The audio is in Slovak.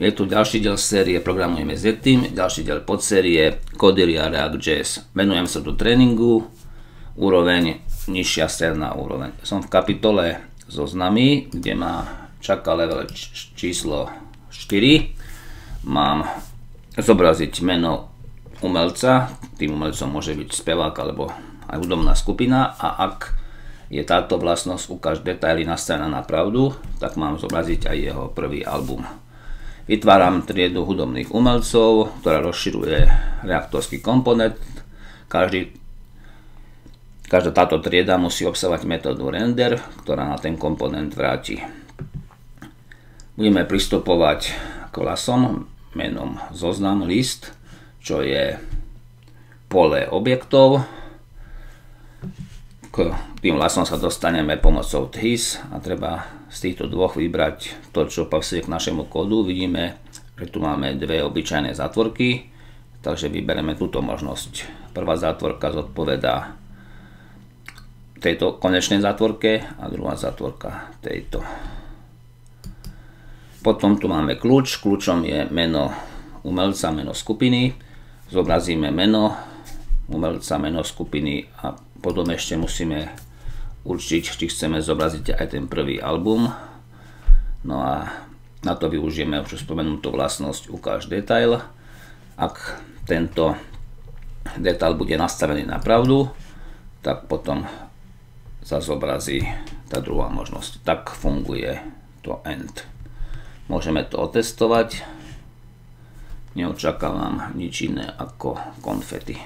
Je tu ďalší diel série Programujeme s Yetim, ďalší diel podsérie Codery a React.js. Venujem sa tu tréningu, úroveň nižšia stredná úroveň. Som v kapitole zoznamy, kde ma čaká level číslo 4. Mám zobraziť meno umelca, tým umelcom môže byť spevák alebo aj hudobná skupina a ak je táto vlastnosť ukáž detaily nastavená na pravdu, tak mám zobraziť aj jeho prvý album. Vytváram triedu hudobných umelcov, ktorá rozširuje reaktorský komponent. Každý, každá táto trieda musí obsahovať metódu render, ktorá na ten komponent vráti. Budeme pristupovať k klasom menom zoznam list, čo je pole objektov. Tým vlasom sa dostaneme pomocou THIS a treba z týchto dvoch vybrať to, čo pasuje k našemu kódu. Vidíme, že tu máme dve obyčajné zátvorky, takže vybereme túto možnosť. Prvá zátvorka zodpovedá tejto konečnej zátvorke a druhá zátvorka tejto. Potom tu máme kľúč, kľúčom je meno umelca, meno skupiny. Zobrazíme meno umelca, meno skupiny a potom ešte musíme určiť, či chceme zobraziť aj ten prvý album. No a na to využijeme už spomenutú vlastnosť ukáž detail. Ak tento detail bude nastavený na pravdu, tak potom sa zobrazí tá druhá možnosť. Tak funguje to end. Môžeme to otestovať. Neočakávam nič iné ako konfety.